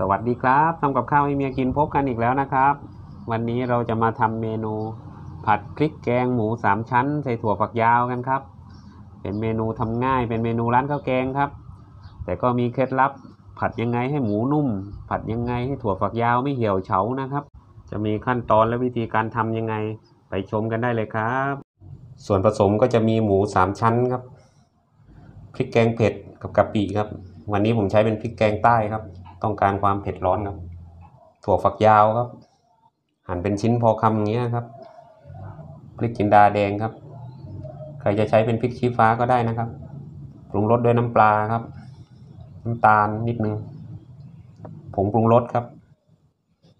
สวัสดีครับทำกับข้าวให้เมียกินพบกันอีกแล้วนะครับ วันนี้เราจะมาทำเมนูผัดพริกแกงหมูสามชั้น ใส่ถั่วฝักยาวกันครับ เป็นเมนูทำง่ายเป็นเมนูร้านข้าวแกงครับ แต่ก็มีเคล็ดลับ ผัดยังไงให้หมูนุ่ม ผัดยังไงให้ถั่วฝักยาวไม่เหี่ยวเฉานะครับ จะมีขั้นตอนและวิธีการทำยังไงไปชมกันได้เลยครับ ส่วนผสมก็จะมีหมูสามชั้นครับพริกแกงเผ็ดกับกะปิครับ วันนี้ผมใช้เป็นพริกแกงใต้ครับ ต้องการความเผ็ดร้อนครับ ถั่วฝักยาวครับ หั่นเป็นชิ้นพอคำอย่างเงี้ยครับ พริกจินดาแดงครับ ใครจะใช้เป็นพริกชี้ฟ้าก็ได้นะครับ ปรุงรสด้วยน้ำปลาครับ น้ำตาลนิดนึง ผงปรุงรสครับ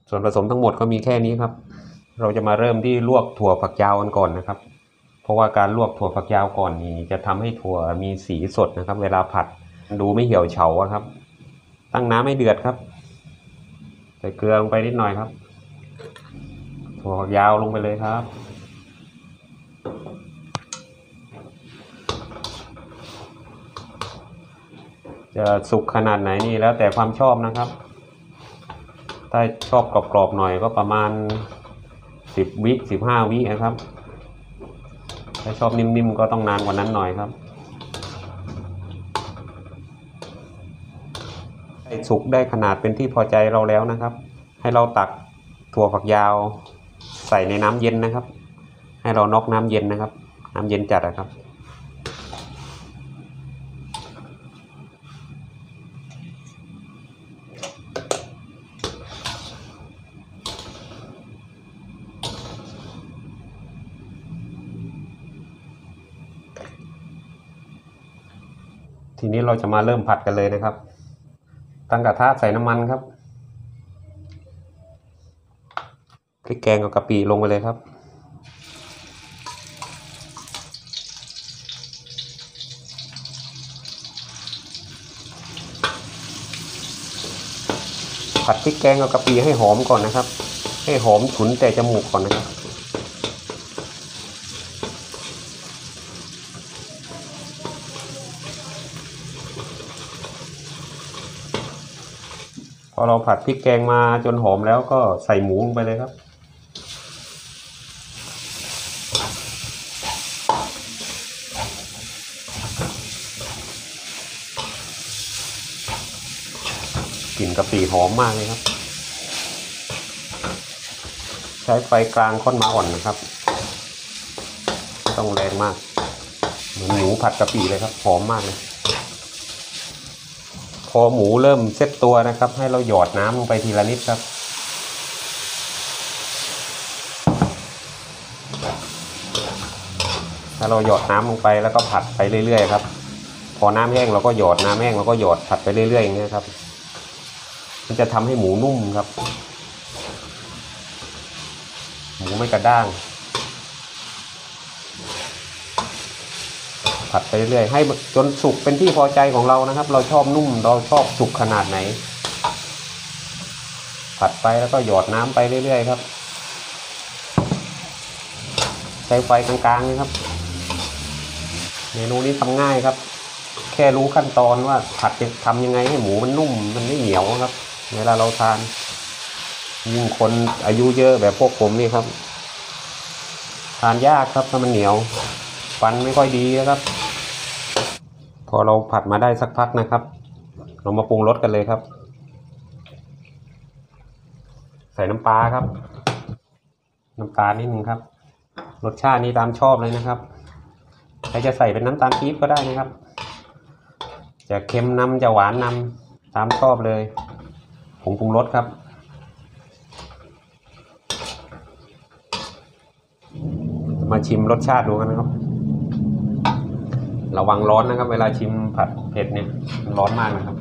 ส่วนผสมทั้งหมดก็มีแค่นี้ครับ เราจะมาเริ่มที่ลวกถั่วฝักยาวกันก่อนนะครับ เพราะว่าการลวกถั่วฝักยาวก่อนนี่จะทำให้ถั่วมีสีสดนะครับ เวลาผัดดูไม่เหี่ยวเฉาครับ ตั้งน้ำให้เดือดครับ ใส่เกลือลงไปนิดหน่อยครับถั่วฝักยาวลงไปเลยครับจะสุกขนาดไหนนี่แล้วแต่ความชอบนะครับ ถ้าชอบกรอบๆหน่อยก็ประมาณสิบวิสิบห้าวินะครับ ถ้าชอบนิ่มๆก็ต้องนานกว่านั้นหน่อยครับให้ สุกได้ขนาดเป็นที่พอใจเราแล้วนะครับ ให้เราตักถั่วฝักยาวใส่ในน้ำเย็นนะครับ ให้เรานอกน้ำเย็นนะครับ น้ำเย็นจัดนะครับ ทีนี้เราจะมาเริ่มผัดกันเลยนะครับ ตั้งกระทะใส่น้ำมันครับพริกแกงกับกะปิลงไปเลยครับ ผัดพริกแกงกับกะปิให้หอมก่อนนะครับ ให้หอมฉุนแต่จมูกก่อนนะครับ อเราผัดพริกแกงมาจนหอมแล้วก็ใส่หมูลงไปเลยครับ กลิ่นกะปิหอมมากเลยครับ ใช้ไฟกลางค่อนมาอ่อนนะครับ ไม่ต้องแรงมาก เหมือนหมูผัดกะปิเลยครับ หอมมากเลย พอหมูเริ่มเซ็ตตัวนะครับ ให้เราหยอดน้ำลงไปทีละนิดครับ ถ้าเราหยอดน้ำลงไปแล้วก็ผัดไปเรื่อยๆครับ พอน้ำแห้งเราก็หยอดน้ำแห้งเราก็หยอดผัดไปเรื่อยๆอย่างเงี้ครับ มันจะทำให้หมูนุ่มครับ หมูไม่กระด้าง ผัดไปเรื่อยให้จนสุกเป็นที่พอใจของเรานะครับ เราชอบนุ่มเราชอบสุกขนาดไหน ผัดไปแล้วก็หยอดน้ำไปเรื่อยๆครับ ใช้ไฟกลางๆนะครับ เมนูนี้ทำง่ายครับ แค่รู้ขั้นตอนว่าผัดจะทำยังไงให้หมูมันนุ่มมันไม่เหนียวครับ เวลาเราทานยิ่งคนอายุเยอะแบบพวกผมนี่ครับ ทานยากครับถ้ามันเหนียวฟันไม่ค่อยดีนะครับ พอเราผัดมาได้สักพักนะครับ เรามาปรุงรสกันเลยครับ ใส่น้ำปลาครับ น้ำตาลนิดนึงครับ รสชาตินี้ตามชอบเลยนะครับใครจะใส่เป็นน้ำตาลปี๊บก็ได้นะครับ จะเค็มนำจะหวานนำตามชอบเลยผงปรุงรสครับมาชิมรสชาติดูกันนะครับ ระวังร้อนนะครับ เวลาชิมผัดเผ็ดเนี่ยร้อนมากนะครับ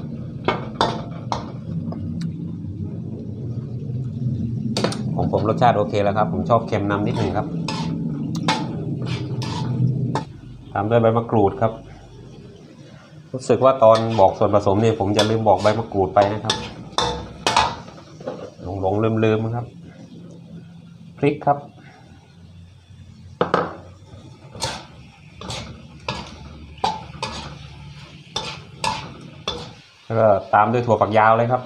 ของผมรสชาติโอเคแล้วครับ ผมชอบเค็มนำนิดหนึ่งครับตามด้วยใบมะกรูดครับ รู้สึกว่าตอนบอกส่วนผสมเนี่ยผมจะลืมบอกใบมะกรูดไปนะครับหลงหลงลืมลืมๆครับ พริกครับ แล้วก็ตามด้วยถั่วฝักยาวเลยครับ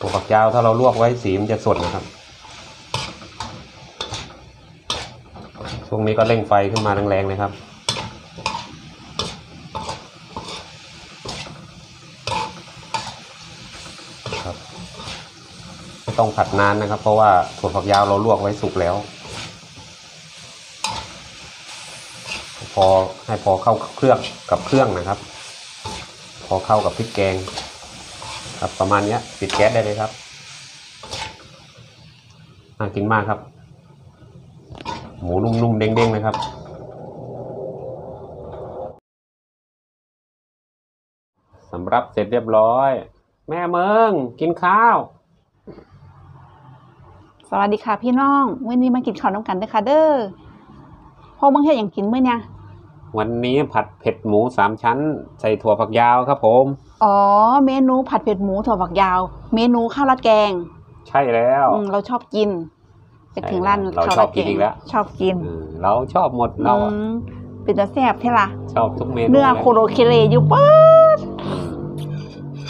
ถั่วฝักยาวถ้าเราลวกไว้สีมันจะสดนะครับ ช่วงนี้ก็เร่งไฟขึ้นมาแรงๆเลยครับครับไม่ต้องผัดนานนะครับ เพราะว่าถั่วฝักยาวเราลวกไว้สุกแล้ว พอให้พอเข้าเครื่องกับเครื่องนะครับ พอเข้ากับพริกแกง ครับประมาณนี้ปิดแก๊สได้เลยครับน่ากินมากครับ หมูนุ่มๆเด้งๆเลยครับสำหรับเสร็จเรียบร้อย แม่เมืองกินข้าว สวัสดีค่ะพี่น้องวันนี้มากินข้าวน้ำกันเด้อค่ะเด้อพอมึงเฮ็ดอย่างกินมื้อเนี่ย วันนี้ผัดเผ็ดหมูสามชั้น ใส่ถั่วฝักยาวครับผม อ๋อ เมนูผัดเผ็ดหมูถั่วฝักยาว เมนูข้าวราดแกง ใช่แล้วอืมเราชอบกินไปถึงร้านเราข้าวชอราบดกิแกนงอีกแล้ว ชอบกินเออเราชอบหมดเราอะอืมเป็นตาแซ่บใช่ล่ะ ชอบทุกเมนูเนื้อลยโคโรเคเลอยู่เปิดอืม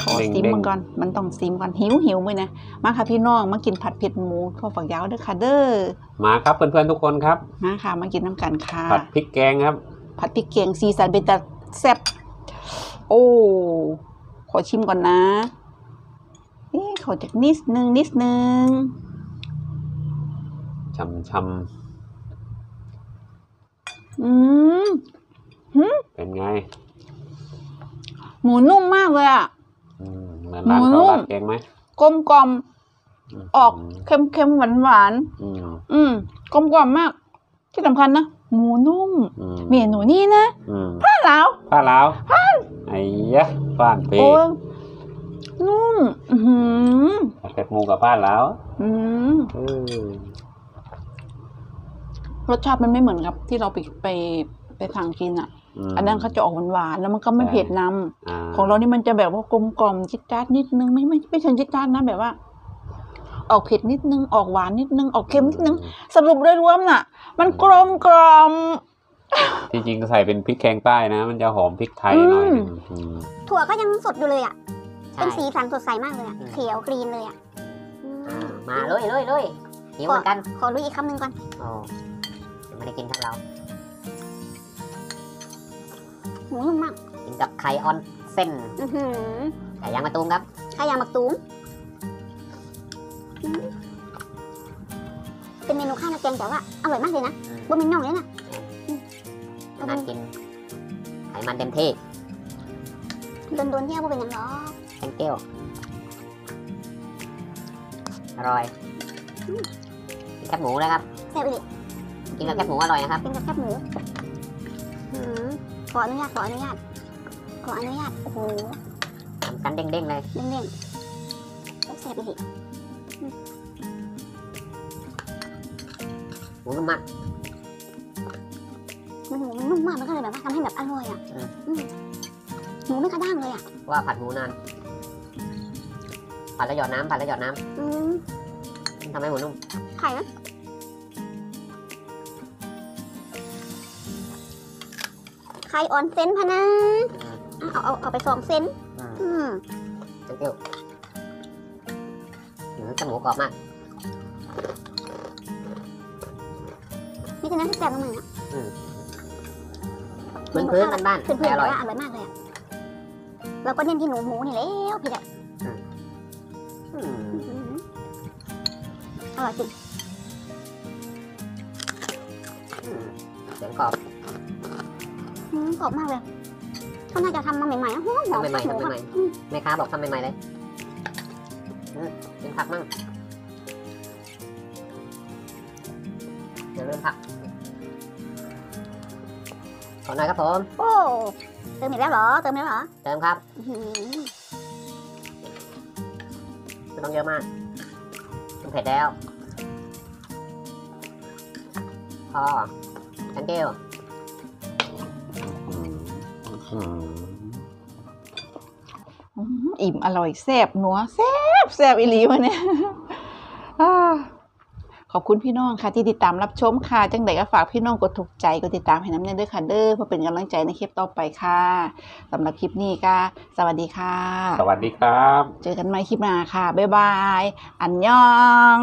ขอเด้งซิมเด้งมันก่อน มันต้องซิมก่อนหิวหิวมื้อนะ มาค่ะพี่น้อง มากินผัดเผ็ดหมูถั่วฝักยาวเด้อค่ะเด้อ มาครับเพื่อนๆทุกคนครับ มาค่ะ มากินน้ำกันค่ะ ผัดพริกแกงครับ ผัดพริกแกงสีสันเป็นตาแซ่บโอ้ ขอชิมก่อนนะเอ๊ะขอจากนิดนึงนิดนึงชำชอืมำเป็นไง หมูนุ่มมากเลยอะอืมเหมือนร้านหมูนุ่ข้าวมราดแกงไหมกลมกล่อมมออกเค็มเค็มหวานหวานอืมๆอืมกลมกล่อมมาก ที่สำคัญนะ หมูนุ่มอืมเมนูนี้นะอืมถ้าแล้วผ้าลาวไอ้ยะบ้านเปโอ้ยนุ่มอือหือผัดเผ็ดหมูกับผ้าลาวอืมเออรสชาติมันไม่เหมือนกับ ที่เราไปไปไปสั่งกินอะมอันนั้นเขาจะออกหวานๆแล้วมันก็ไม่ใช่เผ็ดนำาของเรานี่มันจะแบบว่ากลมกล่อมจิตจัดนิดนึงไม่ไม่ไม่เชิงจิตจัดนะแบบว่า ออกเผ็ดนิดนึงออกหวานนิดนึงออกเค็มนิดนึง สรุปโดยรวมน่ะ มันกลมกล่อมที่จริงก็ใส่เป็นพริกแกงใต้นะ มันจะหอมพริกไทยหน่อยหนึงอืมถั่วก็ยังสดอยู่เลยอะใช่เป็นสีสันสดใสมากเลยอะอืมเขียวกรีนเลยอะอืมอ่ามาเลยเลยเลยหิวเหมือนกันขอรู้อีกคำหนึ่งก่อนโอ้ยังไม่ได้กินทั้งเราหมูนุ่มมากกินกับไข่ออนเส้นอือหือไก่ย่างมะตูมครับข้าวยางมักตูมอืม งแต่ว่าอร่อยมากเลยนะอืมบะหมี่น่องเลยนะน่ากินไขมันเต็มที่โดนโดนๆเที่ยวบ่เป็นอย่างหรอแตงเกียวอร่อยกินแคบหมูนะครับแซ่บอีกกินกับแคบหมูอร่อยนะครับเป็นกับแคบหมูอืมขออนุญาตขออนุญาตขออนุญาตโอ้โหทำกันเด้งๆเลยเด้งๆแซ่บอีก หมูนุ่มมากมันหมูมันนุ่มมากมันก็เลยแบบว่าทำให้แบบอร่อยอะอืมอืมหมูไม่กระด้างเลยอะว่าผัดหมูนานผัดแล้วหยอดน้ำผัดแล้วหยอดน้อืมำทำให้หมูนุ่มไข่นะไข่ออนเซนพะนะอืมเอาเอาเอาไปสองเซนอืมอืมแตงเกียวหืมแคบหมูกรอบมาก นี่คือน้ำที่แซ่บมากๆนะพื้นพื้นๆบ้านๆเพื่อนๆแต่แต่อร่อย ว่าอร่อยมากเลยอะเราก็เน้นที่หนูหมูนี่แล้วพี่แหละอืมอื้อหืออร่อยจริงอืมเสียงกรอบอืมกรอบมากเลยเขาน่าจะทำมาใหม่ๆนะหอมหอมทำใหม่ๆหมูทำครับใหม่อืมๆแม่ค้าบอกทำใหม่ๆเลยอืมกินผักมั่งอย่าลืมผัก ขอหน่อยครับผม โอ้เติมอีกแล้วเหรอ เติมอีกแล้วเหรอเติมครับอื้อหือไม่ต้องเยอะมากมันเผ็ดแล้ว พอ thank you อืมอืมอืมอิ่มอร่อยแซ่บนัวแซ่บแซ่บอีหลีวะเนี่ย อ่าขออบคุณพี่น้องค่ะที่ติดตามรับชมค่ะ จังใดก็ฝากพี่น้องกดถูกใจกดติดตามให้น้ำเนยด้วยค่ะเด้อเพื่อเป็นกำลังใจในคลิปต่อไปค่ะสำหรับคลิปนี้ก็สวัสดีค่ะ สวัสดีครับ เจอกันใหม่คลิปหน้าค่ะ บ๊ายบาย อันยอง